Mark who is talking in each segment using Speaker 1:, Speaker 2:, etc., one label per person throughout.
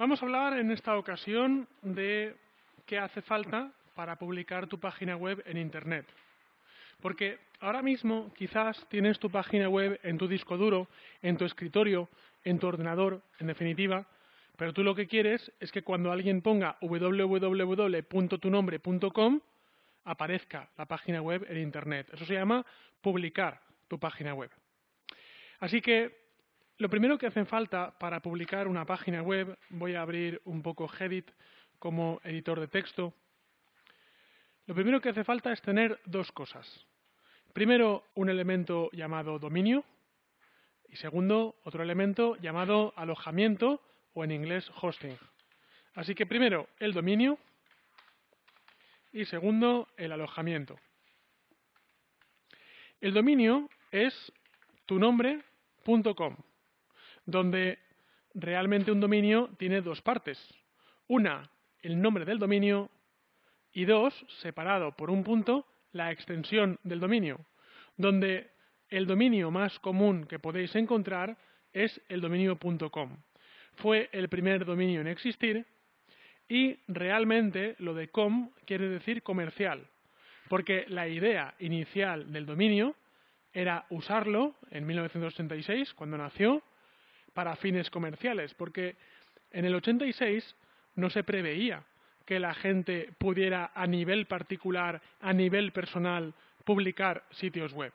Speaker 1: Vamos a hablar en esta ocasión de qué hace falta para publicar tu página web en Internet. Porque ahora mismo quizás tienes tu página web en tu disco duro, en tu escritorio, en tu ordenador, en definitiva, pero tú lo que quieres es que cuando alguien ponga www.tunombre.com aparezca la página web en Internet. Eso se llama publicar tu página web. Así que lo primero que hace falta para publicar una página web, voy a abrir un poco Gedit como editor de texto. Lo primero que hace falta es tener dos cosas. Primero, un elemento llamado dominio y segundo, otro elemento llamado alojamiento o en inglés hosting. Así que primero, el dominio y segundo, el alojamiento. El dominio es tu nombre.com donde realmente un dominio tiene dos partes. Una, el nombre del dominio y dos, separado por un punto, la extensión del dominio, donde el dominio más común que podéis encontrar es el dominio.com. Fue el primer dominio en existir y realmente lo de com quiere decir comercial, porque la idea inicial del dominio era usarlo en 1986, cuando nació, para fines comerciales, porque en el 86 no se preveía que la gente pudiera a nivel particular, a nivel personal, publicar sitios web.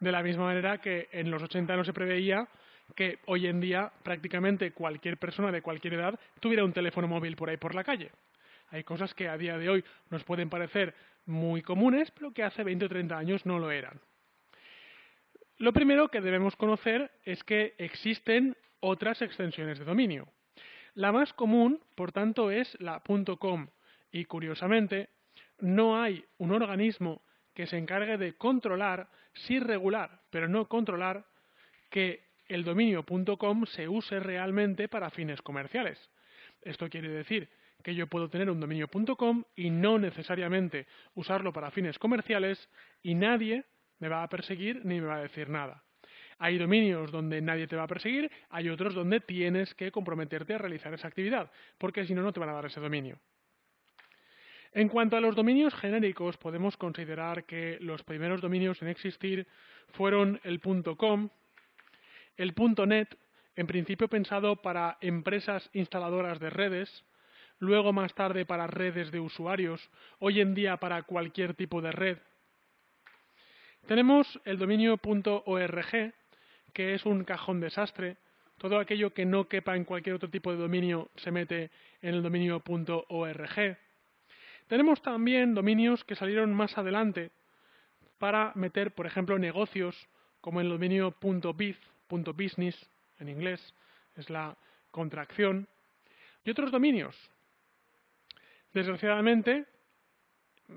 Speaker 1: De la misma manera que en los 80 no se preveía que hoy en día prácticamente cualquier persona de cualquier edad tuviera un teléfono móvil por ahí por la calle. Hay cosas que a día de hoy nos pueden parecer muy comunes, pero que hace 20 o 30 años no lo eran. Lo primero que debemos conocer es que existen otras extensiones de dominio. La más común, por tanto, es la .com y, curiosamente, no hay un organismo que se encargue de controlar, sí regular, pero no controlar, que el dominio .com se use realmente para fines comerciales. Esto quiere decir que yo puedo tener un dominio.com y no necesariamente usarlo para fines comerciales y nadie me va a perseguir ni me va a decir nada. Hay dominios donde nadie te va a perseguir, hay otros donde tienes que comprometerte a realizar esa actividad, porque si no, no te van a dar ese dominio. En cuanto a los dominios genéricos, podemos considerar que los primeros dominios en existir fueron el .com, el .net, en principio pensado para empresas instaladoras de redes, luego más tarde para redes de usuarios, hoy en día para cualquier tipo de red, tenemos el dominio .org, que es un cajón desastre. Todo aquello que no quepa en cualquier otro tipo de dominio se mete en el dominio .org. Tenemos también dominios que salieron más adelante para meter, por ejemplo, negocios, como el dominio .biz, .business en inglés, es la contracción, y otros dominios. Desgraciadamente,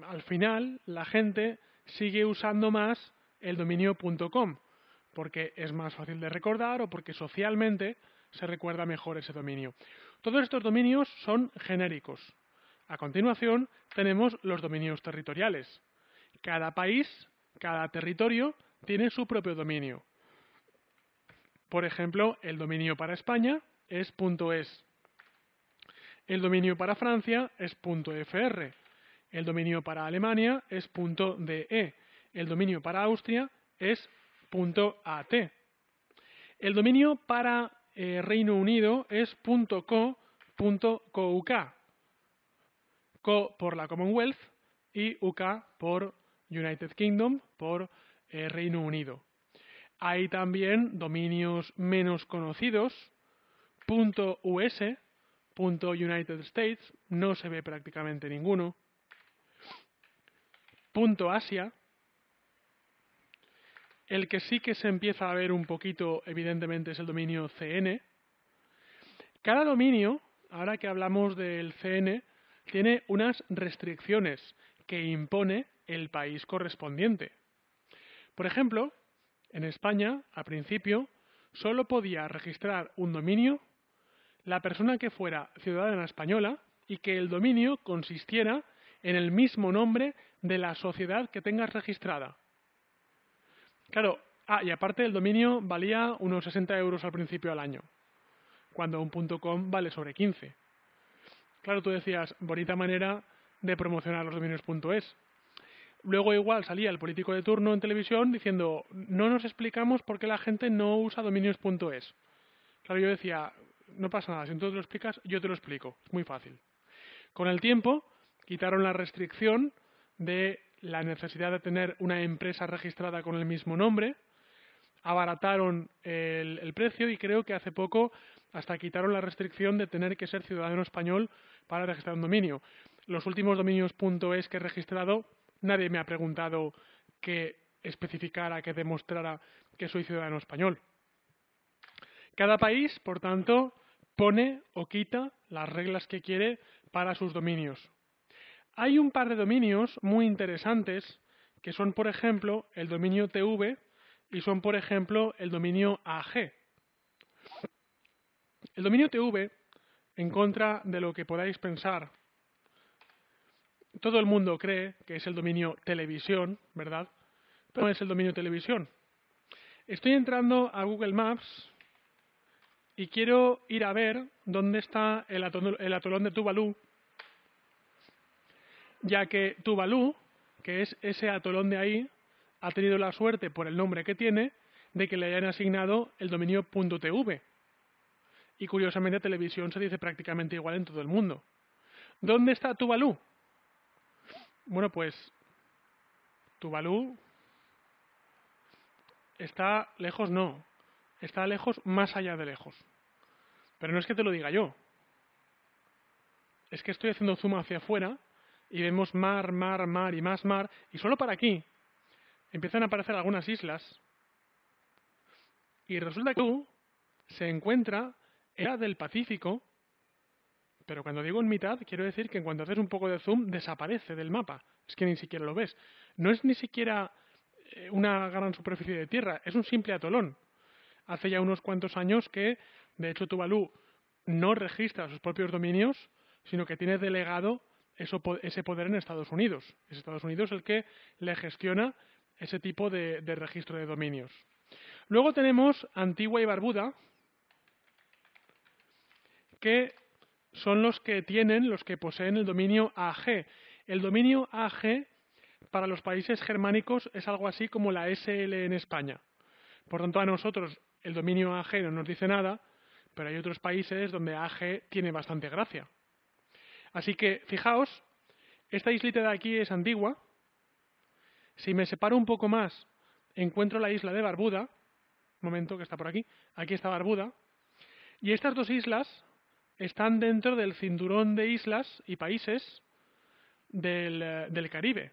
Speaker 1: al final, la gente sigue usando más el dominio.com, porque es más fácil de recordar o porque socialmente se recuerda mejor ese dominio. Todos estos dominios son genéricos. A continuación tenemos los dominios territoriales. Cada país, cada territorio tiene su propio dominio. Por ejemplo, el dominio para España es .es. El dominio para Francia es .fr. El dominio para Alemania es .de. El dominio para Austria es .at. El dominio para eh, Reino Unido es .co.couk. Co por la Commonwealth y UK por United Kingdom, por eh, Reino Unido. Hay también dominios menos conocidos, .us, .united States, no se ve prácticamente ninguno, punto Asia, el que sí que se empieza a ver un poquito, evidentemente, es el dominio CN. Cada dominio, ahora que hablamos del CN, tiene unas restricciones que impone el país correspondiente. Por ejemplo, en España, a principio, solo podía registrar un dominio la persona que fuera ciudadana española y que el dominio consistiera en el mismo nombre de la sociedad que tengas registrada. Claro, ah, y aparte el dominio valía unos 60 euros al principio al año. cuando un .com vale sobre 15. Claro, tú decías, bonita manera de promocionar los dominios.es. Luego igual salía el político de turno en televisión diciendo, no nos explicamos por qué la gente no usa dominios.es. Claro, yo decía, no pasa nada, si tú te lo explicas, yo te lo explico, es muy fácil. Con el tiempo, quitaron la restricción de la necesidad de tener una empresa registrada con el mismo nombre, abarataron el, precio y creo que hace poco hasta quitaron la restricción de tener que ser ciudadano español para registrar un dominio. Los últimos dominios.es que he registrado, nadie me ha preguntado que especificara, que demostrara que soy ciudadano español. Cada país, por tanto, pone o quita las reglas que quiere para sus dominios. Hay un par de dominios muy interesantes que son, por ejemplo, el dominio TV y son, por ejemplo, el dominio AG. El dominio TV, en contra de lo que podáis pensar, todo el mundo cree que es el dominio televisión, ¿verdad? Pero no es el dominio televisión. Estoy entrando a Google Maps y quiero ir a ver dónde está el, atolón de Tuvalu ya que Tuvalu, que es ese atolón de ahí, ha tenido la suerte, por el nombre que tiene, de que le hayan asignado el dominio .tv. Y curiosamente televisión se dice prácticamente igual en todo el mundo. ¿Dónde está Tuvalu? Bueno, pues Tuvalu está lejos, no. Está lejos más allá de lejos. Pero no es que te lo diga yo. Es que estoy haciendo zoom hacia afuera y vemos mar, mar, mar y más mar, y solo para aquí empiezan a aparecer algunas islas, y resulta que tú se encuentra en del Pacífico, pero cuando digo en mitad, quiero decir que en cuanto haces un poco de zoom, desaparece del mapa. Es que ni siquiera lo ves. No es ni siquiera eh, una gran superficie de tierra, es un simple atolón. Hace ya unos cuantos años que, de hecho, Tuvalu no registra sus propios dominios, sino que tiene delegado ese poder en Estados Unidos. Es Estados Unidos el que le gestiona ese tipo de, registro de dominios. Luego tenemos Antigua y Barbuda, que son los que tienen, los que poseen el dominio AG. El dominio AG para los países germánicos es algo así como la SL en España. Por tanto, a nosotros el dominio AG no nos dice nada, pero hay otros países donde AG tiene bastante gracia. Así que, fijaos, esta islita de aquí es antigua. Si me separo un poco más, encuentro la isla de Barbuda. Un momento, que está por aquí. Aquí está Barbuda. Y estas dos islas están dentro del cinturón de islas y países del, eh, del Caribe.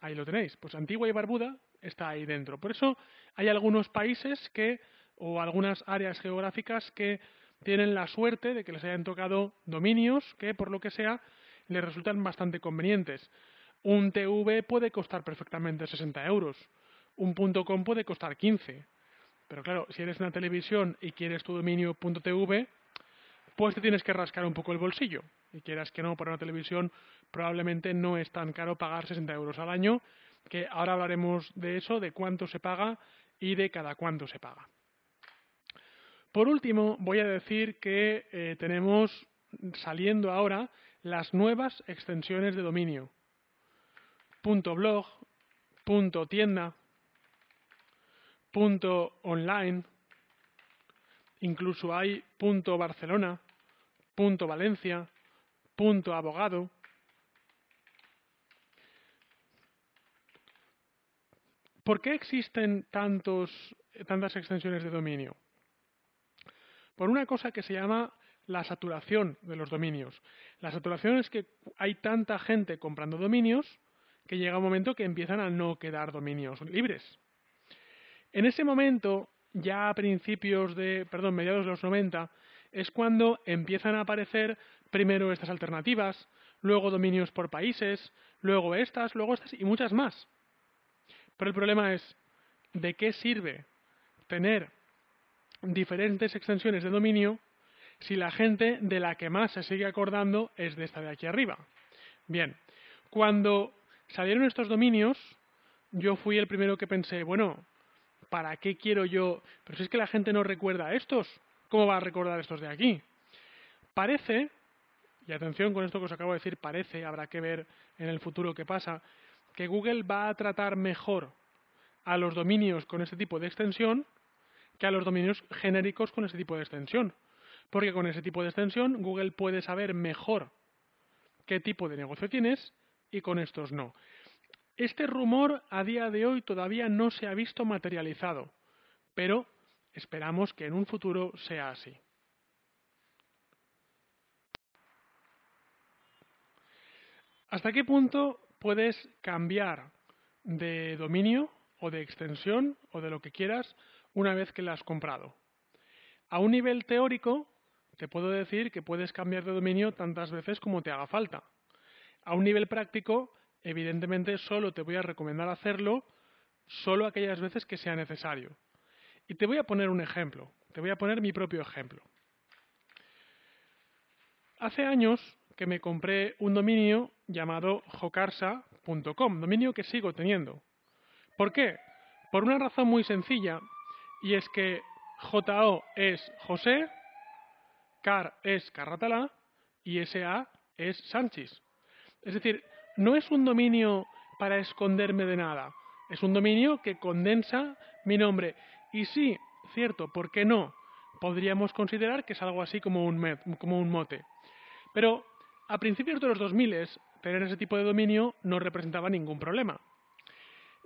Speaker 1: Ahí lo tenéis. Pues Antigua y Barbuda está ahí dentro. Por eso hay algunos países que, o algunas áreas geográficas que tienen la suerte de que les hayan tocado dominios que, por lo que sea, les resultan bastante convenientes. Un TV puede costar perfectamente 60 euros, un .com puede costar 15. Pero claro, si eres una televisión y quieres tu dominio .tv, pues te tienes que rascar un poco el bolsillo. Y quieras que no, para una televisión probablemente no es tan caro pagar 60 euros al año, que ahora hablaremos de eso, de cuánto se paga y de cada cuánto se paga. Por último, voy a decir que eh, tenemos saliendo ahora las nuevas extensiones de dominio. Punto .blog, punto .tienda, punto .online, incluso hay punto .barcelona, punto .valencia, punto .abogado. ¿Por qué existen tantos, tantas extensiones de dominio? Por una cosa que se llama la saturación de los dominios. La saturación es que hay tanta gente comprando dominios que llega un momento que empiezan a no quedar dominios libres. En ese momento, ya a principios de, perdón, mediados de los 90, es cuando empiezan a aparecer primero estas alternativas, luego dominios por países, luego estas, luego estas y muchas más. Pero el problema es, ¿de qué sirve tener diferentes extensiones de dominio si la gente de la que más se sigue acordando es de esta de aquí arriba. Bien, cuando salieron estos dominios, yo fui el primero que pensé, bueno, ¿para qué quiero yo? Pero si es que la gente no recuerda estos, ¿cómo va a recordar estos de aquí? Parece, y atención con esto que os acabo de decir, parece, habrá que ver en el futuro qué pasa, que Google va a tratar mejor a los dominios con este tipo de extensión que a los dominios genéricos con ese tipo de extensión. Porque con ese tipo de extensión Google puede saber mejor qué tipo de negocio tienes y con estos no. Este rumor a día de hoy todavía no se ha visto materializado, pero esperamos que en un futuro sea así. ¿Hasta qué punto puedes cambiar de dominio o de extensión o de lo que quieras una vez que la has comprado? A un nivel teórico, te puedo decir que puedes cambiar de dominio tantas veces como te haga falta. A un nivel práctico, evidentemente solo te voy a recomendar hacerlo solo aquellas veces que sea necesario. Y te voy a poner un ejemplo, te voy a poner mi propio ejemplo. Hace años que me compré un dominio llamado jocarsa.com, dominio que sigo teniendo. ¿Por qué? Por una razón muy sencilla, y es que JO es José, CAR es Carratalá y SA es Sánchez. Es decir, no es un dominio para esconderme de nada, es un dominio que condensa mi nombre. Y sí, cierto, ¿por qué no? Podríamos considerar que es algo así como un, como un mote. Pero a principios de los 2000, tener ese tipo de dominio no representaba ningún problema.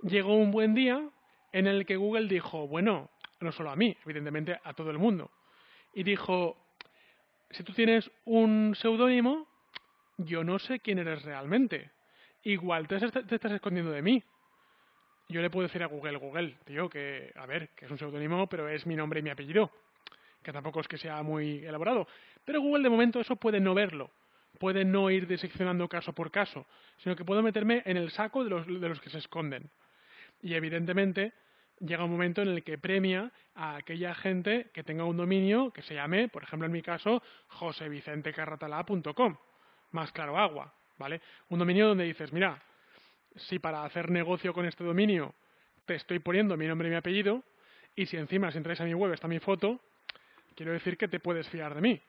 Speaker 1: Llegó un buen día en el que Google dijo, bueno, no solo a mí, evidentemente a todo el mundo, y dijo, si tú tienes un seudónimo, yo no sé quién eres realmente. Igual te, estás escondiendo de mí. Yo le puedo decir a Google, Google, tío, que, a ver, que es un seudónimo, pero es mi nombre y mi apellido. Que tampoco es que sea muy elaborado. Pero Google de momento eso puede no verlo. Puede no ir diseccionando caso por caso, sino que puedo meterme en el saco de los, de los que se esconden. Y evidentemente llega un momento en el que premia a aquella gente que tenga un dominio que se llame, por ejemplo en mi caso, josevicentecarratalá.com más claro agua, ¿vale? Un dominio donde dices, mira, si para hacer negocio con este dominio te estoy poniendo mi nombre y mi apellido, y si encima si entráis a mi web está mi foto, quiero decir que te puedes fiar de mí,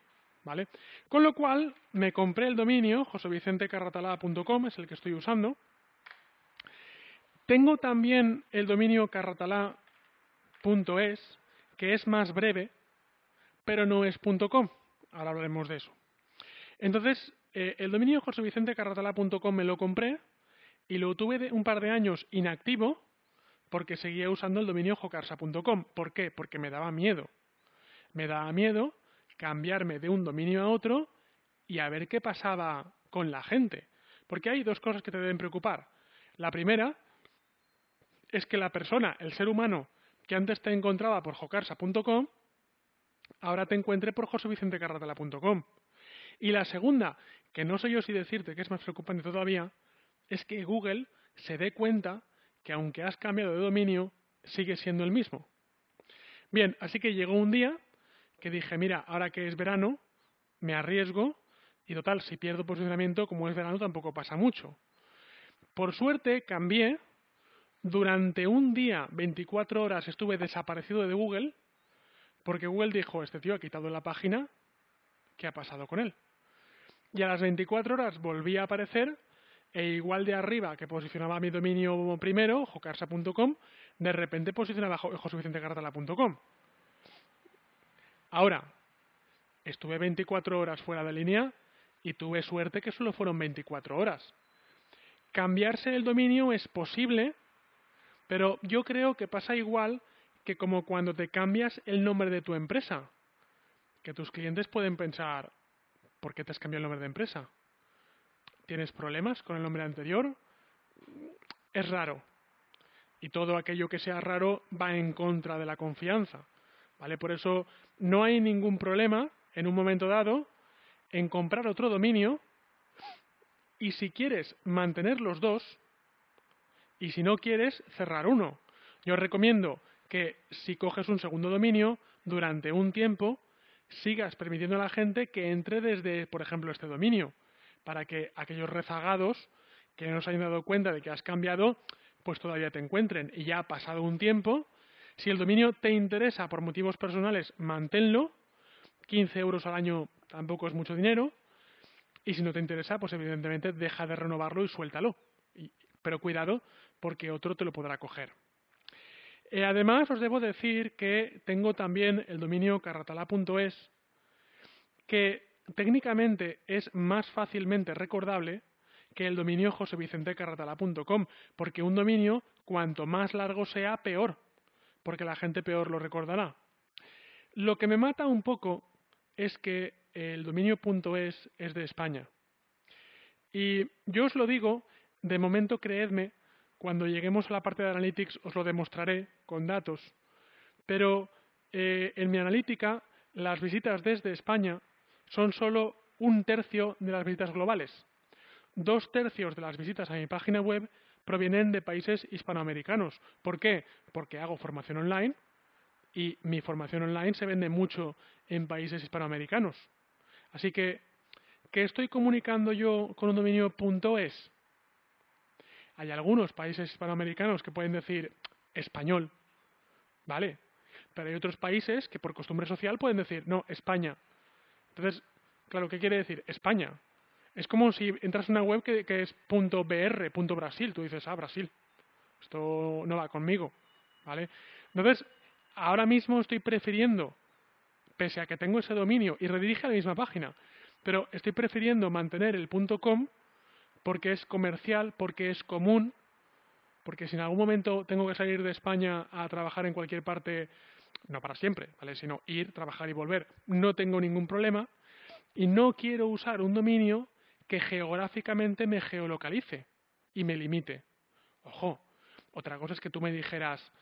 Speaker 1: ¿vale? Con lo cual me compré el dominio josevicentecarratalá.com, es el que estoy usando. Tengo también el dominio carratalá.es, que es más breve, pero no es .com. Ahora hablaremos de eso. Entonces, eh, el dominio josevicentecarratalá.com me lo compré y lo tuve un par de años inactivo porque seguía usando el dominio jocarsa.com. ¿Por qué? Porque me daba miedo. Me daba miedo cambiarme de un dominio a otro y a ver qué pasaba con la gente. Porque hay dos cosas que te deben preocupar. La primera es que la persona, el ser humano, que antes te encontraba por jocarsa.com, ahora te encuentre por josevicentecarratala.com. Y la segunda, que no sé yo si decirte que es más preocupante todavía, es que Google se dé cuenta que aunque has cambiado de dominio, sigue siendo el mismo. Bien, así que llegó un día que dije, mira, ahora que es verano, me arriesgo y total, si pierdo posicionamiento, como es verano, tampoco pasa mucho. Por suerte, cambié. Durante un día, 24 horas, estuve desaparecido de Google porque Google dijo, este tío ha quitado la página, ¿qué ha pasado con él? y a las 24 horas volví a aparecer e igual de arriba que posicionaba mi dominio primero, jocarsa.com, de repente posicionaba josevicentecartala.com. Ahora, estuve 24 horas fuera de línea y tuve suerte que solo fueron 24 horas. Cambiarse el dominio es posible, pero yo creo que pasa igual que como cuando te cambias el nombre de tu empresa, que tus clientes pueden pensar, ¿Por qué te has cambiado el nombre de empresa? ¿Tienes problemas con el nombre anterior? Es raro. Y todo aquello que sea raro va en contra de la confianza. ¿Vale? Por eso no hay ningún problema en un momento dado en comprar otro dominio y si quieres mantener los dos y si no quieres cerrar uno. Yo recomiendo que si coges un segundo dominio durante un tiempo sigas permitiendo a la gente que entre desde, por ejemplo, este dominio, para que aquellos rezagados que no se hayan dado cuenta de que has cambiado, pues todavía te encuentren. Y ya ha pasado un tiempo, Si el dominio te interesa por motivos personales, manténlo. 15 euros al año tampoco es mucho dinero. Y si no te interesa, pues evidentemente deja de renovarlo y suéltalo. Pero cuidado, porque otro te lo podrá coger. Eh, además, os debo decir que tengo también el dominio carratala.es, que técnicamente es más fácilmente recordable que el dominio josevicentecarratala.com, porque un dominio, cuanto más largo sea, peor, porque la gente peor lo recordará. Lo que me mata un poco es que el dominio.es es de España. Y yo os lo digo, de momento creedme, cuando lleguemos a la parte de Analytics os lo demostraré con datos, pero eh, en mi analítica las visitas desde España son solo un tercio de las visitas globales. Dos tercios de las visitas a mi página web provienen de países hispanoamericanos. ¿Por qué? Porque hago formación online y mi formación online se vende mucho en países hispanoamericanos. Así que, ¿qué estoy comunicando yo con un dominio .es? Hay algunos países hispanoamericanos que pueden decir español, ¿vale? Pero hay otros países que por costumbre social pueden decir, no, España. Entonces, claro, ¿qué quiere decir? España. Es como si entras en una web que, es .br, .brasil. Tú dices, ah, Brasil. Esto no va conmigo, ¿vale? Entonces, ahora mismo estoy prefiriendo, pese a que tengo ese dominio y redirige a la misma página, pero estoy prefiriendo mantener el .com porque es comercial, porque es común, porque si en algún momento tengo que salir de España a trabajar en cualquier parte, no para siempre, ¿vale? sino ir, trabajar y volver, no tengo ningún problema y no quiero usar un dominio que geográficamente me geolocalice y me limite. Ojo, otra cosa es que tú me dijeras,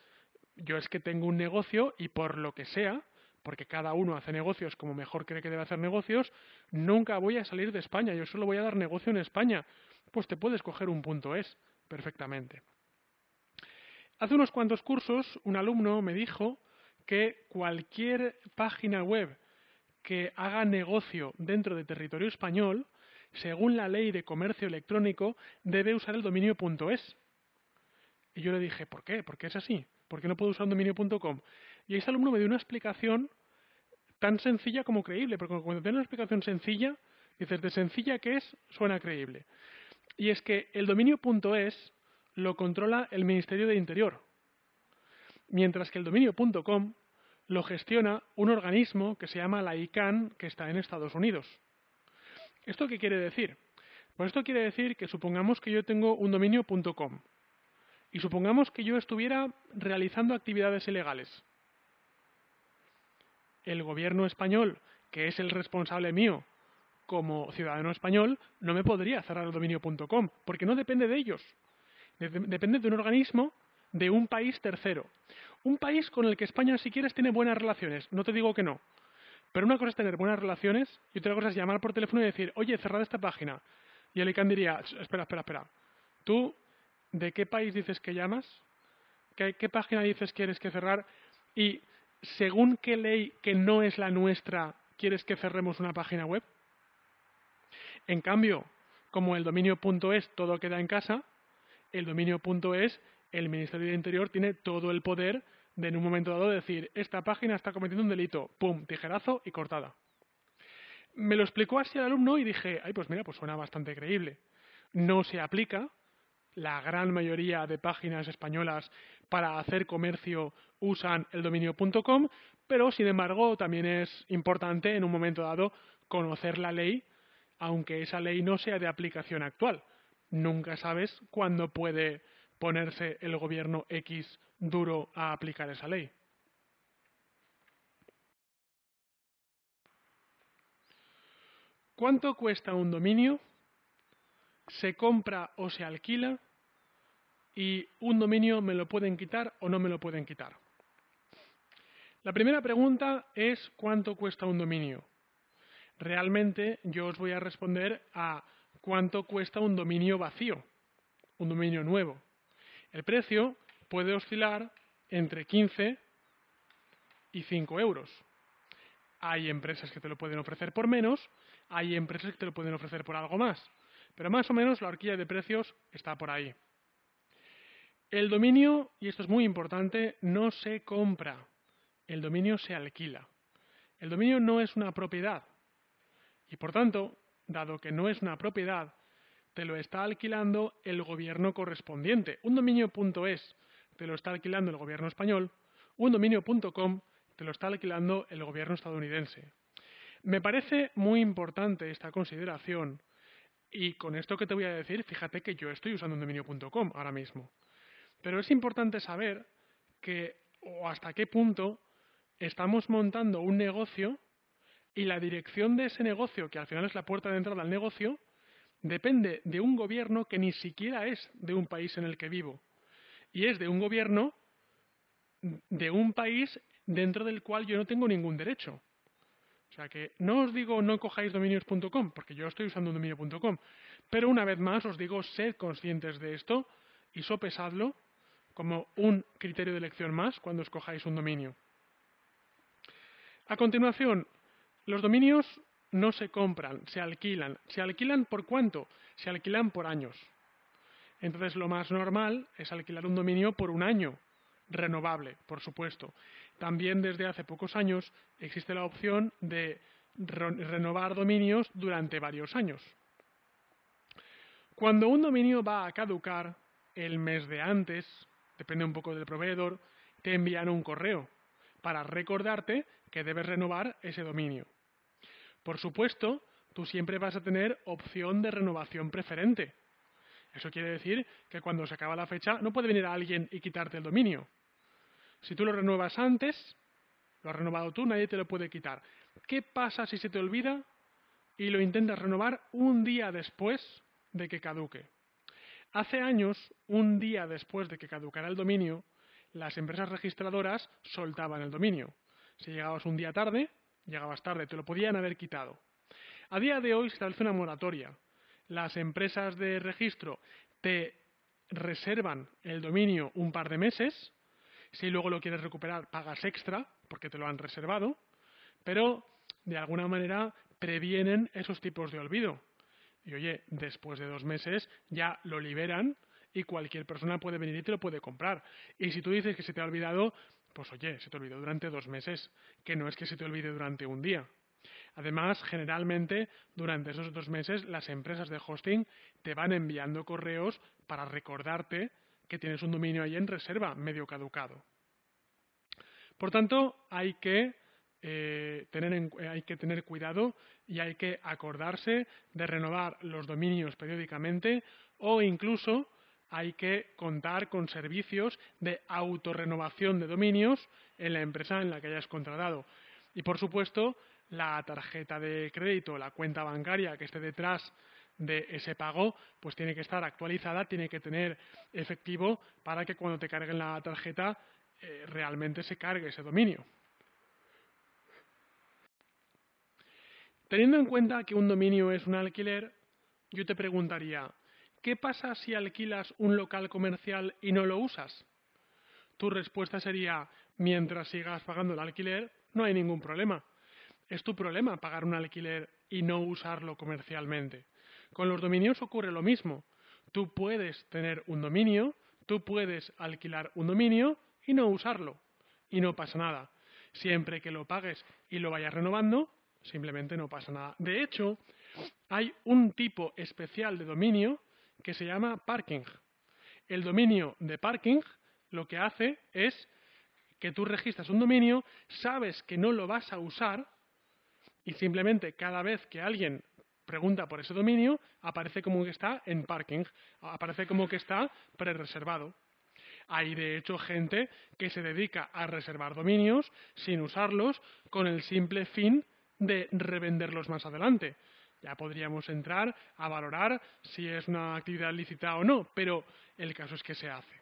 Speaker 1: yo es que tengo un negocio y por lo que sea, porque cada uno hace negocios como mejor cree que debe hacer negocios, nunca voy a salir de España, yo solo voy a dar negocio en España. Pues te puedes coger un punto es perfectamente. Hace unos cuantos cursos un alumno me dijo que cualquier página web que haga negocio dentro de territorio español, según la ley de comercio electrónico, debe usar el dominio .es. Y yo le dije, ¿por qué? ¿Por qué es así? ¿Por qué no puedo usar un dominio.com? Y ese alumno me dio una explicación tan sencilla como creíble, porque cuando tiene una explicación sencilla, dices, de sencilla que es, suena creíble. Y es que el dominio.es lo controla el Ministerio de Interior, mientras que el dominio.com lo gestiona un organismo que se llama la ICANN, que está en Estados Unidos. ¿Esto qué quiere decir? Pues esto quiere decir que supongamos que yo tengo un dominio.com y supongamos que yo estuviera realizando actividades ilegales. El gobierno español, que es el responsable mío como ciudadano español, no me podría cerrar el dominio.com, porque no depende de ellos. Depende de un organismo de un país tercero. Un país con el que España, si quieres, tiene buenas relaciones. No te digo que no. Pero una cosa es tener buenas relaciones y otra cosa es llamar por teléfono y decir, oye, cerrad esta página. Y el ICANN diría, espera, espera, espera. ¿Tú de qué país dices que llamas? ¿Qué, página dices que quieres que cerrar? Y según qué ley que no es la nuestra, quieres que cerremos una página web? En cambio, como el dominio.es todo queda en casa, el dominio.es, el Ministerio de Interior tiene todo el poder de en un momento dado decir, esta página está cometiendo un delito, pum, tijerazo y cortada. Me lo explicó así el alumno y dije, ay, pues mira, pues suena bastante creíble. No se aplica, la gran mayoría de páginas españolas para hacer comercio usan el dominio.com, pero sin embargo también es importante en un momento dado conocer la ley, aunque esa ley no sea de aplicación actual. Nunca sabes cuándo puede ponerse el gobierno X duro a aplicar esa ley. ¿Cuánto cuesta un dominio? ¿Se compra o se alquila? ¿Y un dominio me lo pueden quitar o no me lo pueden quitar? La primera pregunta es ¿cuánto cuesta un dominio? Realmente yo os voy a responder a cuánto cuesta un dominio vacío, un dominio nuevo. El precio puede oscilar entre 15 y 5 euros. Hay empresas que te lo pueden ofrecer por menos, hay empresas que te lo pueden ofrecer por algo más. Pero más o menos la horquilla de precios está por ahí. El dominio, y esto es muy importante, no se compra. El dominio se alquila. El dominio no es una propiedad. Y por tanto, dado que no es una propiedad, te lo está alquilando el gobierno correspondiente. Un dominio.es te lo está alquilando el gobierno español, un dominio.com te lo está alquilando el gobierno estadounidense. Me parece muy importante esta consideración y con esto que te voy a decir, fíjate que yo estoy usando un dominio.com ahora mismo. Pero es importante saber que o hasta qué punto estamos montando un negocio y la dirección de ese negocio, que al final es la puerta de entrada al negocio, depende de un gobierno que ni siquiera es de un país en el que vivo. Y es de un gobierno de un país dentro del cual yo no tengo ningún derecho. O sea que no os digo no cojáis dominios.com, porque yo estoy usando un dominio.com, pero una vez más os digo sed conscientes de esto y sopesadlo como un criterio de elección más cuando escojáis un dominio. A continuación, los dominios no se compran, se alquilan. ¿Se alquilan por cuánto? Se alquilan por años. Entonces lo más normal es alquilar un dominio por un año, renovable, por supuesto. También desde hace pocos años existe la opción de renovar dominios durante varios años. Cuando un dominio va a caducar el mes de antes, depende un poco del proveedor, te envían un correo para recordarte que debes renovar ese dominio. Por supuesto, tú siempre vas a tener opción de renovación preferente. Eso quiere decir que cuando se acaba la fecha no puede venir alguien y quitarte el dominio. Si tú lo renuevas antes, lo has renovado tú, nadie te lo puede quitar. ¿Qué pasa si se te olvida y lo intentas renovar un día después de que caduque? Hace años, un día después de que caducara el dominio, las empresas registradoras soltaban el dominio. Si llegabas un día tarde, llegabas tarde, te lo podían haber quitado. A día de hoy se establece una moratoria. Las empresas de registro te reservan el dominio un par de meses si luego lo quieres recuperar, pagas extra porque te lo han reservado, pero de alguna manera previenen esos tipos de olvido. Y oye, después de dos meses ya lo liberan y cualquier persona puede venir y te lo puede comprar. Y si tú dices que se te ha olvidado, pues oye, se te olvidó durante dos meses, que no es que se te olvide durante un día. Además, generalmente, durante esos dos meses, las empresas de hosting te van enviando correos para recordarte que tienes un dominio ahí en reserva, medio caducado. Por tanto, hay que, eh, tener eh, hay que tener cuidado y hay que acordarse de renovar los dominios periódicamente o incluso hay que contar con servicios de autorrenovación de dominios en la empresa en la que hayas contratado. Y, por supuesto, la tarjeta de crédito, la cuenta bancaria que esté detrás de ese pago, pues tiene que estar actualizada, tiene que tener efectivo para que cuando te carguen la tarjeta eh, realmente se cargue ese dominio. Teniendo en cuenta que un dominio es un alquiler, yo te preguntaría, ¿qué pasa si alquilas un local comercial y no lo usas? Tu respuesta sería, mientras sigas pagando el alquiler, no hay ningún problema. Es tu problema pagar un alquiler y no usarlo comercialmente. Con los dominios ocurre lo mismo. Tú puedes tener un dominio, tú puedes alquilar un dominio y no usarlo. Y no pasa nada. Siempre que lo pagues y lo vayas renovando, simplemente no pasa nada. De hecho, hay un tipo especial de dominio que se llama parking. El dominio de parking lo que hace es que tú registras un dominio, sabes que no lo vas a usar y simplemente cada vez que alguien pregunta por ese dominio, aparece como que está en parking, aparece como que está pre-reservado. Hay de hecho gente que se dedica a reservar dominios sin usarlos con el simple fin de revenderlos más adelante. Ya podríamos entrar a valorar si es una actividad lícita o no, pero el caso es que se hace.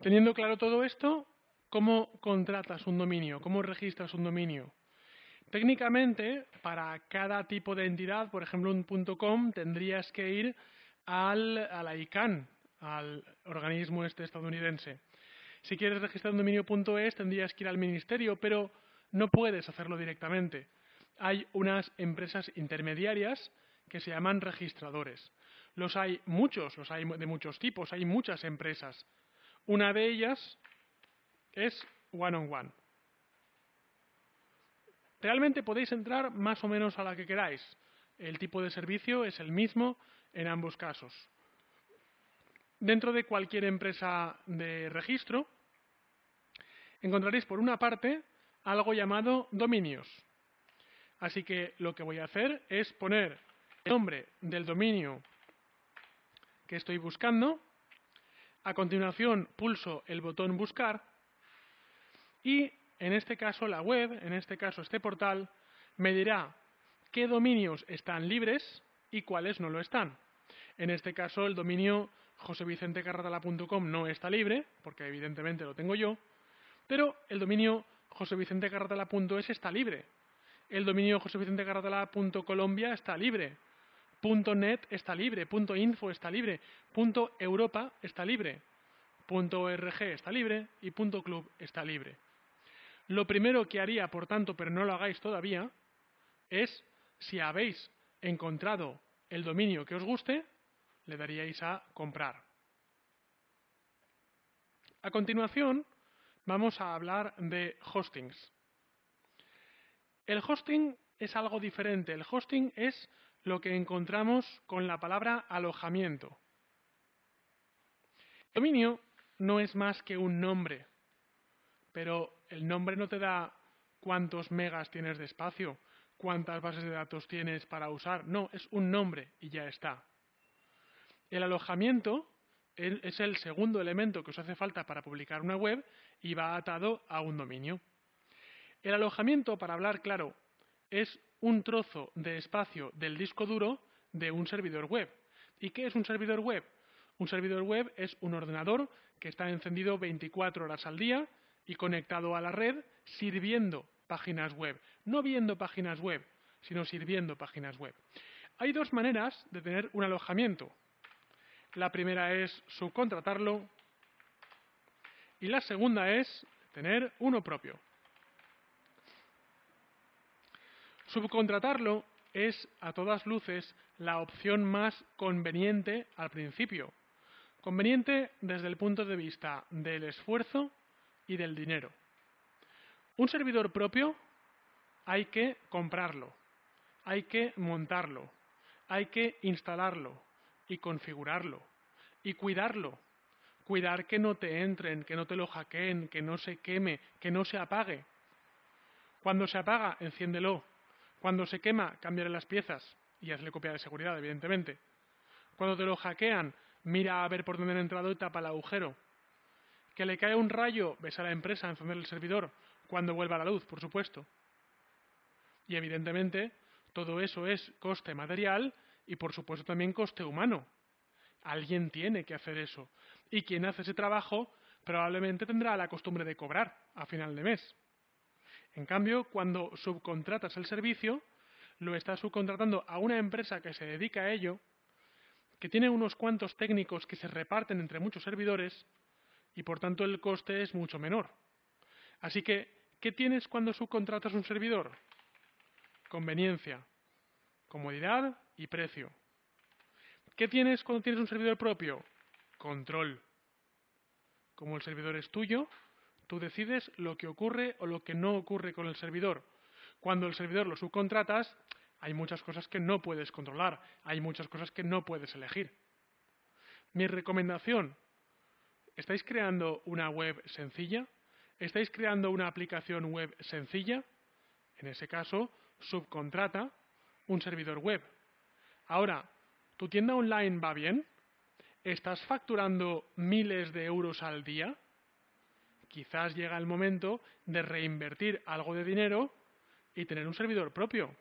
Speaker 1: Teniendo claro todo esto, ¿cómo contratas un dominio? ¿Cómo registras un dominio? Técnicamente, para cada tipo de entidad, por ejemplo, un .com, tendrías que ir al, a ICANN, al organismo este estadounidense. Si quieres registrar un dominio.es, tendrías que ir al ministerio, pero no puedes hacerlo directamente. Hay unas empresas intermediarias que se llaman registradores. Los hay muchos, los hay de muchos tipos, hay muchas empresas. Una de ellas es One on One. Realmente podéis entrar más o menos a la que queráis. El tipo de servicio es el mismo en ambos casos. Dentro de cualquier empresa de registro encontraréis por una parte algo llamado dominios. Así que lo que voy a hacer es poner el nombre del dominio que estoy buscando. A continuación pulso el botón buscar y en este caso la web, en este caso este portal, me dirá qué dominios están libres y cuáles no lo están. En este caso el dominio josevicentecarratala.com no está libre, porque evidentemente lo tengo yo, pero el dominio josevicentecarratala.es está libre. El dominio josevicentecarratala.colombia está libre. .net está libre, .info está libre, .europa está libre, .org está libre y .club está libre. Lo primero que haría, por tanto, pero no lo hagáis todavía, es, si habéis encontrado el dominio que os guste, le daríais a comprar. A continuación, vamos a hablar de hostings. El hosting es algo diferente. El hosting es lo que encontramos con la palabra alojamiento. Dominio no es más que un nombre, pero el nombre no te da cuántos megas tienes de espacio, cuántas bases de datos tienes para usar. No, es un nombre y ya está. El alojamiento es el segundo elemento que os hace falta para publicar una web y va atado a un dominio. El alojamiento, para hablar claro, es un trozo de espacio del disco duro de un servidor web. ¿Y qué es un servidor web? Un servidor web es un ordenador que está encendido 24 horas al día y conectado a la red sirviendo páginas web. No viendo páginas web, sino sirviendo páginas web. Hay dos maneras de tener un alojamiento. La primera es subcontratarlo y la segunda es tener uno propio. Subcontratarlo es a todas luces la opción más conveniente al principio. Conveniente desde el punto de vista del esfuerzo y del dinero. Un servidor propio hay que comprarlo, hay que montarlo, hay que instalarlo, y configurarlo y cuidarlo. Cuidar que no te entren, que no te lo hackeen, que no se queme, que no se apague. Cuando se apaga, enciéndelo. Cuando se quema, cámbiale las piezas y hazle copia de seguridad, evidentemente. Cuando te lo hackean, mira a ver por dónde han entrado y tapa el agujero. Que le cae un rayo, ves a la empresa encender el servidor cuando vuelva la luz, por supuesto. Y evidentemente, todo eso es coste material y por supuesto también coste humano. Alguien tiene que hacer eso. Y quien hace ese trabajo probablemente tendrá la costumbre de cobrar a final de mes. En cambio, cuando subcontratas el servicio, lo estás subcontratando a una empresa que se dedica a ello, que tiene unos cuantos técnicos que se reparten entre muchos servidores y por tanto el coste es mucho menor. Así que, ¿qué tienes cuando subcontratas un servidor? Conveniencia comodidad y precio. ¿Qué tienes cuando tienes un servidor propio? Control. Como el servidor es tuyo, tú decides lo que ocurre o lo que no ocurre con el servidor. Cuando el servidor lo subcontratas, hay muchas cosas que no puedes controlar, hay muchas cosas que no puedes elegir. Mi recomendación, ¿estáis creando una web sencilla? ¿Estáis creando una aplicación web sencilla? En ese caso, subcontrata un servidor web. Ahora, ¿tu tienda online va bien? ¿Estás facturando miles de euros al día? Quizás llega el momento de reinvertir algo de dinero y tener un servidor propio.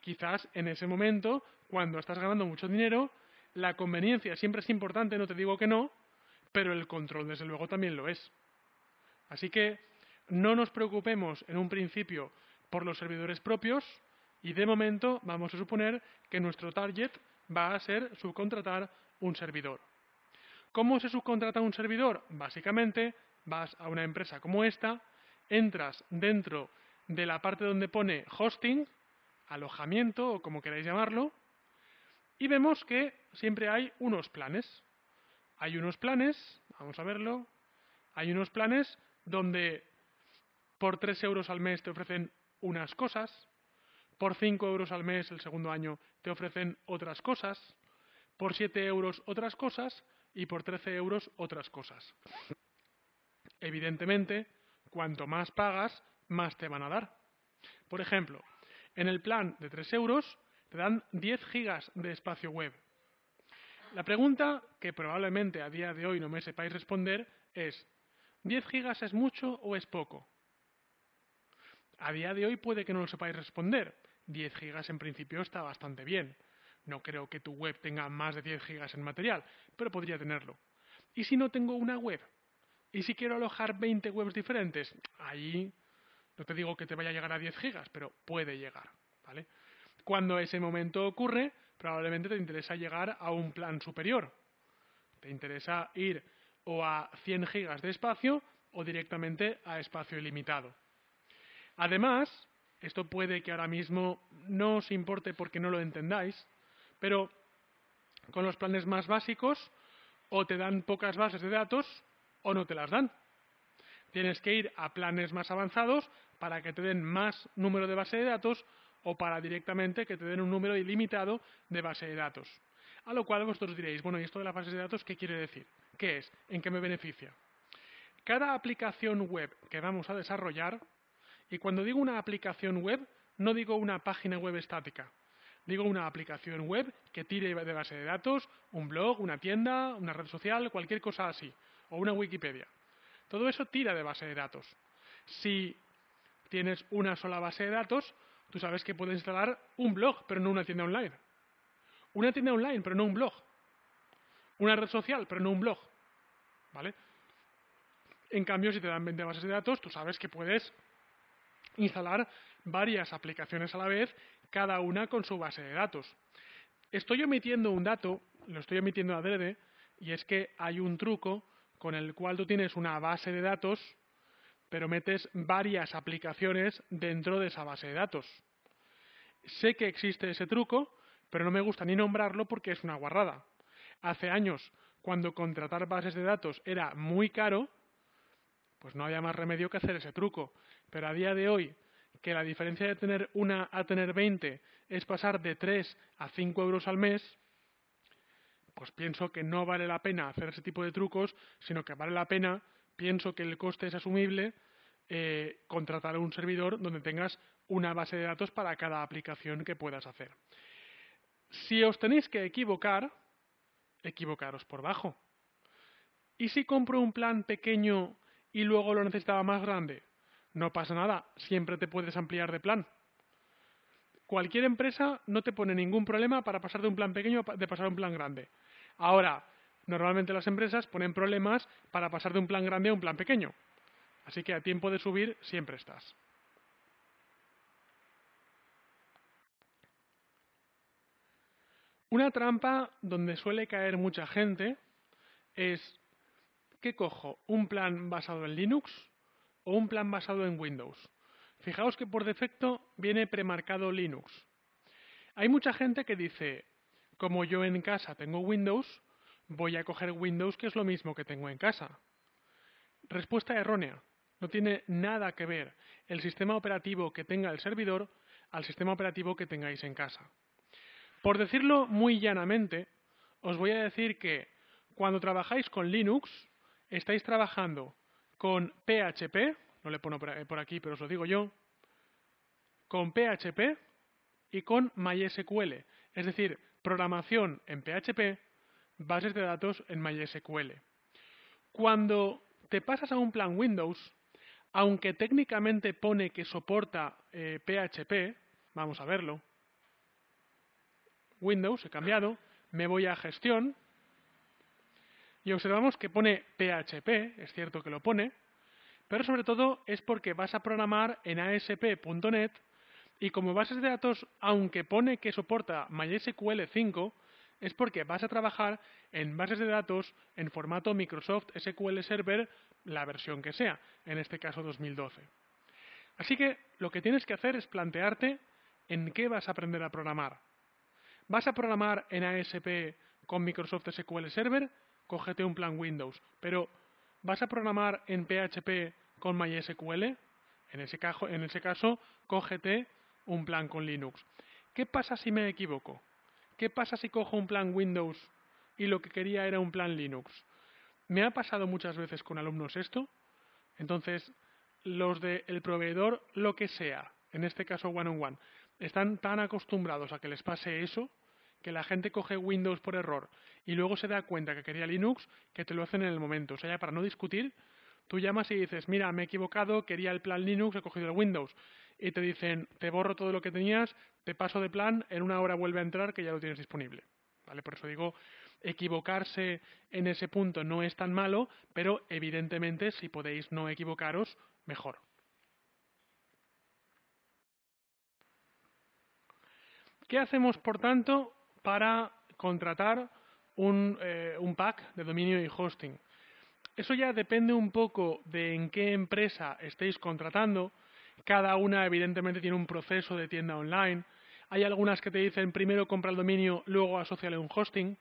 Speaker 1: Quizás en ese momento, cuando estás ganando mucho dinero, la conveniencia siempre es importante, no te digo que no, pero el control desde luego también lo es. Así que no nos preocupemos en un principio por los servidores propios, y de momento vamos a suponer que nuestro target va a ser subcontratar un servidor. ¿Cómo se subcontrata un servidor? Básicamente vas a una empresa como esta, entras dentro de la parte donde pone hosting, alojamiento o como queráis llamarlo, Y vemos que siempre hay unos planes. Hay unos planes, vamos a verlo, hay unos planes donde por 3 euros al mes te ofrecen unas cosas, por 5 euros al mes el segundo año te ofrecen otras cosas, por 7 euros otras cosas y por 13 euros otras cosas. Evidentemente, cuanto más pagas, más te van a dar. Por ejemplo, en el plan de 3 euros te dan 10 gigas de espacio web. La pregunta que probablemente a día de hoy no me sepáis responder es, ¿10 gigas es mucho o es poco? A día de hoy puede que no lo sepáis responder. 10 gigas en principio está bastante bien. No creo que tu web tenga más de 10 gigas en material, pero podría tenerlo. ¿Y si no tengo una web? ¿Y si quiero alojar 20 webs diferentes? Ahí no te digo que te vaya a llegar a 10 gigas, pero puede llegar. ¿vale? Cuando ese momento ocurre, probablemente te interesa llegar a un plan superior. Te interesa ir o a 100 gigas de espacio o directamente a espacio ilimitado. Además, esto puede que ahora mismo no os importe porque no lo entendáis, pero con los planes más básicos o te dan pocas bases de datos o no te las dan. Tienes que ir a planes más avanzados para que te den más número de base de datos o para directamente que te den un número ilimitado de base de datos. A lo cual vosotros diréis, bueno, ¿y esto de las bases de datos qué quiere decir? ¿Qué es? ¿En qué me beneficia? Cada aplicación web que vamos a desarrollar, y cuando digo una aplicación web, no digo una página web estática, Digo una aplicación web que tire de base de datos, un blog, una tienda, una red social, cualquier cosa así, o una Wikipedia. Todo eso tira de base de datos. Si tienes una sola base de datos, tú sabes que puedes instalar un blog, pero no una tienda online. Una tienda online, pero no un blog. Una red social, pero no un blog. ¿Vale? En cambio, si te dan 20 bases de datos, tú sabes que puedes instalar varias aplicaciones a la vez cada una con su base de datos. Estoy omitiendo un dato, lo estoy omitiendo adrede, y es que hay un truco con el cual tú tienes una base de datos, pero metes varias aplicaciones dentro de esa base de datos. Sé que existe ese truco, pero no me gusta ni nombrarlo porque es una guarrada. Hace años, cuando contratar bases de datos era muy caro, pues no había más remedio que hacer ese truco. Pero a día de hoy, que la diferencia de tener una a tener 20 es pasar de 3 a 5 euros al mes, pues pienso que no vale la pena hacer ese tipo de trucos, sino que vale la pena, pienso que el coste es asumible, eh, contratar un servidor donde tengas una base de datos para cada aplicación que puedas hacer. Si os tenéis que equivocar, equivocaros por bajo. ¿Y si compro un plan pequeño y luego lo necesitaba más grande? No pasa nada, siempre te puedes ampliar de plan. Cualquier empresa no te pone ningún problema para pasar de un plan pequeño de pasar a un plan grande. Ahora, normalmente las empresas ponen problemas para pasar de un plan grande a un plan pequeño. Así que a tiempo de subir siempre estás. Una trampa donde suele caer mucha gente es que cojo un plan basado en Linux o un plan basado en Windows. Fijaos que por defecto viene premarcado Linux. Hay mucha gente que dice, como yo en casa tengo Windows, voy a coger Windows que es lo mismo que tengo en casa. Respuesta errónea. No tiene nada que ver el sistema operativo que tenga el servidor al sistema operativo que tengáis en casa. Por decirlo muy llanamente, os voy a decir que cuando trabajáis con Linux, estáis trabajando con PHP, no le pongo por aquí, pero os lo digo yo, con PHP y con MySQL, es decir, programación en PHP, bases de datos en MySQL. Cuando te pasas a un plan Windows, aunque técnicamente pone que soporta PHP, eh, vamos a verlo, Windows, he cambiado, me voy a gestión, y observamos que pone PHP, es cierto que lo pone, pero sobre todo es porque vas a programar en ASP.NET y como bases de datos, aunque pone que soporta MySQL 5, es porque vas a trabajar en bases de datos en formato Microsoft SQL Server, la versión que sea, en este caso 2012. Así que lo que tienes que hacer es plantearte en qué vas a aprender a programar. ¿Vas a programar en ASP con Microsoft SQL Server? Cógete un plan Windows. Pero, ¿vas a programar en PHP con MySQL? En ese, caso, en ese caso, cógete un plan con Linux. ¿Qué pasa si me equivoco? ¿Qué pasa si cojo un plan Windows y lo que quería era un plan Linux? Me ha pasado muchas veces con alumnos esto. Entonces, los del proveedor, lo que sea, en este caso one on one, están tan acostumbrados a que les pase eso que la gente coge Windows por error y luego se da cuenta que quería Linux que te lo hacen en el momento. O sea, ya para no discutir, tú llamas y dices, mira, me he equivocado, quería el plan Linux, he cogido el Windows. Y te dicen, te borro todo lo que tenías, te paso de plan, en una hora vuelve a entrar que ya lo tienes disponible. ¿Vale? Por eso digo, equivocarse en ese punto no es tan malo, pero evidentemente si podéis no equivocaros, mejor. ¿Qué hacemos, por tanto, para contratar un, eh, un, pack de dominio y hosting? Eso ya depende un poco de en qué empresa estéis contratando. Cada una, evidentemente, tiene un proceso de tienda online. Hay algunas que te dicen primero compra el dominio, luego asociale un hosting.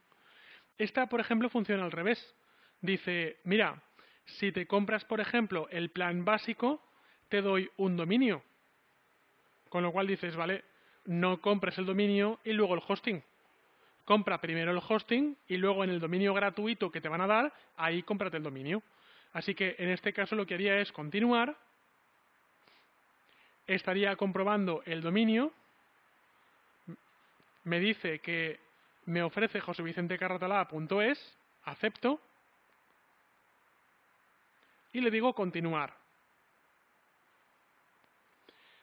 Speaker 1: Esta, por ejemplo, funciona al revés. Dice, mira, si te compras, por ejemplo, el plan básico, te doy un dominio. Con lo cual dices, vale, no compres el dominio y luego el hosting. Compra primero el hosting y luego en el dominio gratuito que te van a dar, ahí cómprate el dominio. Así que en este caso lo que haría es continuar, estaría comprobando el dominio, me dice que me ofrece josevicentecarratalá.es, acepto, y le digo continuar.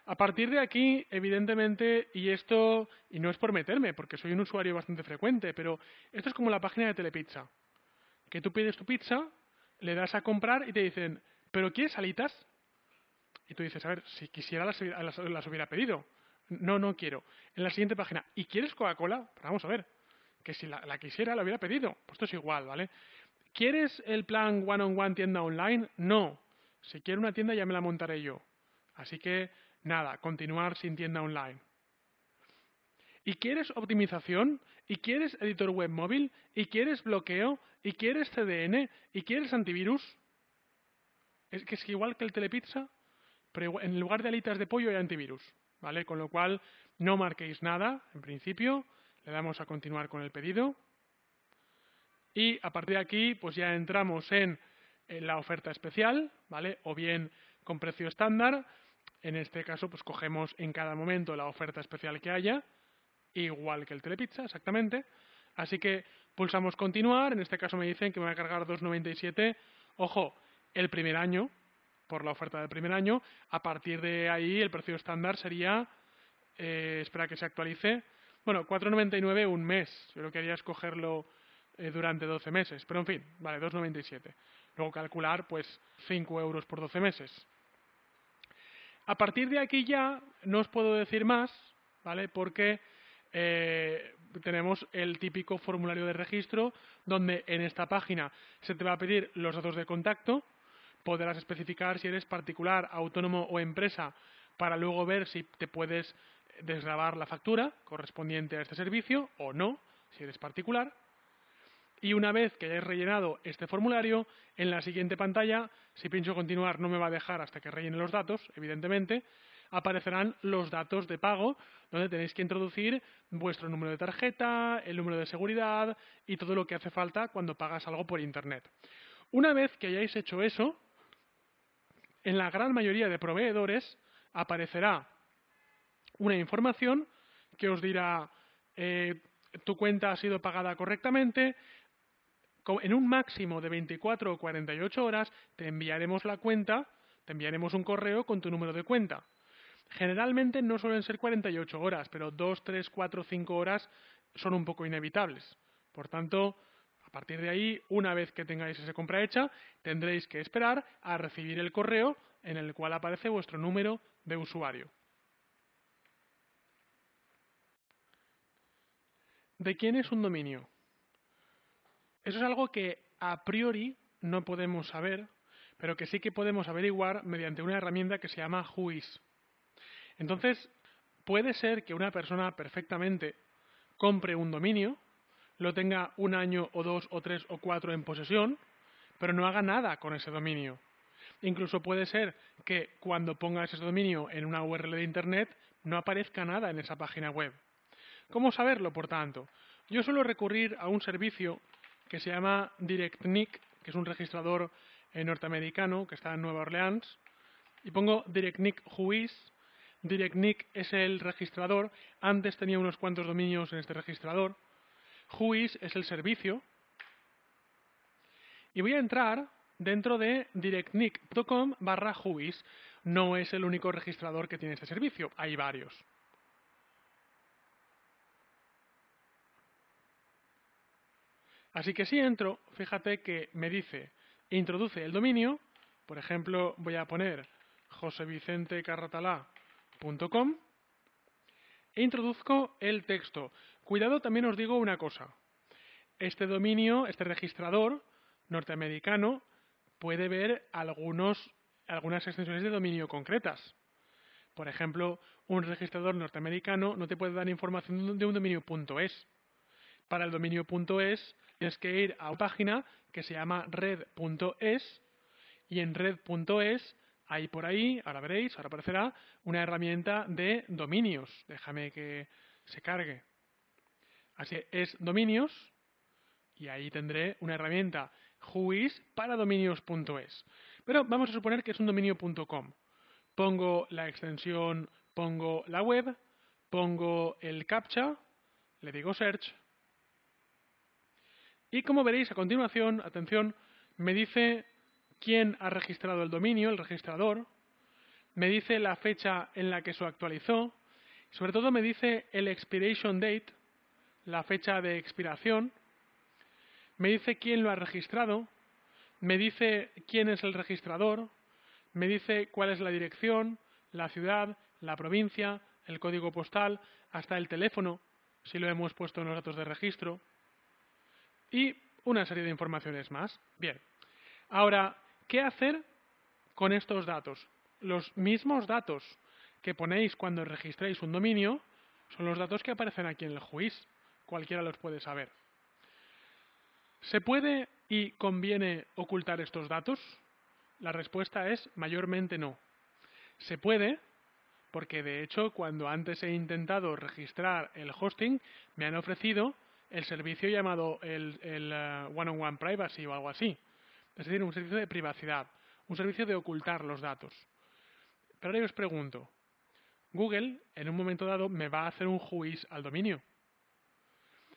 Speaker 1: A partir de aquí, evidentemente, y esto, y no es por meterme, porque soy un usuario bastante frecuente, pero esto es como la página de Telepizza. Que tú pides tu pizza, le das a comprar y te dicen, ¿pero quieres alitas? Y tú dices, a ver, si quisiera las, las, hubiera pedido. No, no quiero. En la siguiente página, ¿y quieres Coca-Cola? Vamos a ver, que si la, la, quisiera la hubiera pedido. Pues esto es igual, ¿vale? ¿Quieres el plan one-on-one -on -one tienda online? No. Si quiero una tienda ya me la montaré yo. Así que Nada, continuar sin tienda online. ¿Y quieres optimización? ¿Y quieres editor web móvil? ¿Y quieres bloqueo? ¿Y quieres CDN? ¿Y quieres antivirus? Es que es igual que el telepizza, pero en lugar de alitas de pollo hay antivirus, ¿vale? Con lo cual no marquéis nada, en principio, le damos a continuar con el pedido. Y a partir de aquí, pues ya entramos en, en la oferta especial, ¿vale? O bien con precio estándar, en este caso, pues cogemos en cada momento la oferta especial que haya, igual que el Telepizza, exactamente. Así que pulsamos continuar, en este caso me dicen que me va a cargar 2,97. Ojo, el primer año, por la oferta del primer año, a partir de ahí el precio estándar sería, eh, espera que se actualice, bueno, 4,99 un mes. Yo lo que haría es cogerlo eh, durante 12 meses, pero en fin, vale, 2,97. Luego calcular, pues, 5 euros por 12 meses. A partir de aquí ya no os puedo decir más, ¿vale? Porque eh, tenemos el típico formulario de registro donde en esta página se te va a pedir los datos de contacto, podrás especificar si eres particular, autónomo o empresa para luego ver si te puedes desgrabar la factura correspondiente a este servicio o no, si eres particular. Y una vez que hayáis rellenado este formulario, en la siguiente pantalla, si pincho continuar no me va a dejar hasta que rellene los datos, evidentemente, aparecerán los datos de pago, donde tenéis que introducir vuestro número de tarjeta, el número de seguridad y todo lo que hace falta cuando pagas algo por Internet. Una vez que hayáis hecho eso, en la gran mayoría de proveedores aparecerá una información que os dirá eh, tu cuenta ha sido pagada correctamente, en un máximo de 24 o 48 horas te enviaremos la cuenta, te enviaremos un correo con tu número de cuenta. Generalmente no suelen ser 48 horas, pero 2, 3, 4, 5 horas son un poco inevitables. Por tanto, a partir de ahí, una vez que tengáis esa compra hecha, tendréis que esperar a recibir el correo en el cual aparece vuestro número de usuario. ¿De quién es un dominio? Eso es algo que a priori no podemos saber, pero que sí que podemos averiguar mediante una herramienta que se llama Whois. Entonces, puede ser que una persona perfectamente compre un dominio, lo tenga un año o dos o tres o cuatro en posesión, pero no haga nada con ese dominio. Incluso puede ser que cuando pongas ese dominio en una URL de Internet no aparezca nada en esa página web. ¿Cómo saberlo, por tanto? Yo suelo recurrir a un servicio que se llama DirectNick, que es un registrador eh, norteamericano que está en Nueva Orleans, y pongo DirectNick Whois. DirectNick es el registrador, antes tenía unos cuantos dominios en este registrador. Whois es el servicio. Y voy a entrar dentro de directnick.com barra. No es el único registrador que tiene este servicio, hay varios. Así que si entro, fíjate que me dice, introduce el dominio, por ejemplo, voy a poner josevicentecarratalá.com e introduzco el texto. Cuidado, también os digo una cosa. Este dominio, este registrador norteamericano, puede ver algunos, algunas extensiones de dominio concretas. Por ejemplo, un registrador norteamericano no te puede dar información de un dominio .es. Para el dominio .es tienes que ir a una página que se llama red.es y en red.es hay por ahí, ahora veréis, ahora aparecerá una herramienta de dominios. Déjame que se cargue. Así es dominios y ahí tendré una herramienta whois para dominios.es. Pero vamos a suponer que es un dominio.com. Pongo la extensión, pongo la web, pongo el captcha, le digo search y como veréis a continuación, atención, me dice quién ha registrado el dominio, el registrador, me dice la fecha en la que se actualizó, sobre todo me dice el expiration date, la fecha de expiración, me dice quién lo ha registrado, me dice quién es el registrador, me dice cuál es la dirección, la ciudad, la provincia, el código postal, hasta el teléfono, si lo hemos puesto en los datos de registro, y una serie de informaciones más. Bien, ahora, ¿qué hacer con estos datos? Los mismos datos que ponéis cuando registréis un dominio son los datos que aparecen aquí en el juiz. Cualquiera los puede saber. ¿Se puede y conviene ocultar estos datos? La respuesta es mayormente no. Se puede porque de hecho cuando antes he intentado registrar el hosting me han ofrecido el servicio llamado el, uh, One-on-One Privacy o algo así. Es decir, un servicio de privacidad, un servicio de ocultar los datos. Pero ahora yo os pregunto, Google en un momento dado me va a hacer un juicio al dominio.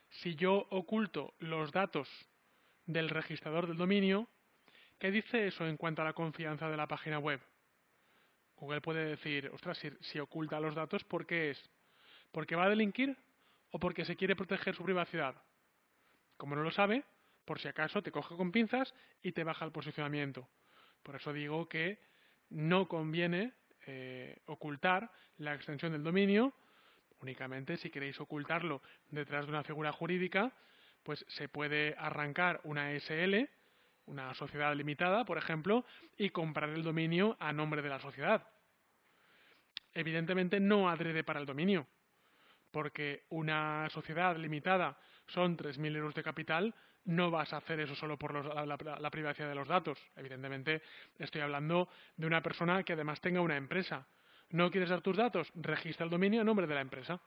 Speaker 1: Si yo oculto los datos del registrador del dominio, ¿qué dice eso en cuanto a la confianza de la página web? Google puede decir, ostras, si oculta los datos, ¿por qué es? ¿Porque va a delinquir? O porque se quiere proteger su privacidad. Como no lo sabe, por si acaso te coge con pinzas y te baja el posicionamiento. Por eso digo que no conviene eh, ocultar la extensión del dominio, únicamente si queréis ocultarlo detrás de una figura jurídica, pues se puede arrancar una SL, una sociedad limitada, por ejemplo, y comprar el dominio a nombre de la sociedad. Evidentemente no adrede para el dominio, porque una sociedad limitada son 3.000 euros de capital, no vas a hacer eso solo por la, privacidad de los datos. Evidentemente, estoy hablando de una persona que además tenga una empresa. ¿No quieres dar tus datos? Registra el dominio a nombre de la empresa.